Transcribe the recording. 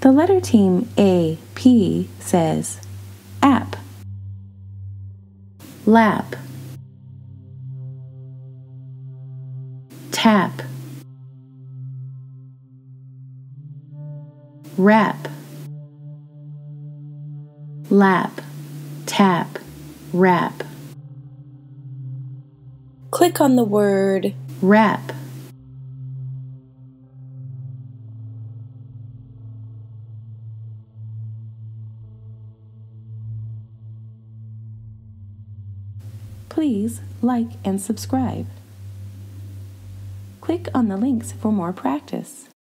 The letter team AP says app, lap, tap, wrap, lap, tap, wrap. Click on the word wrap. Please like and subscribe. Click on the links for more practice.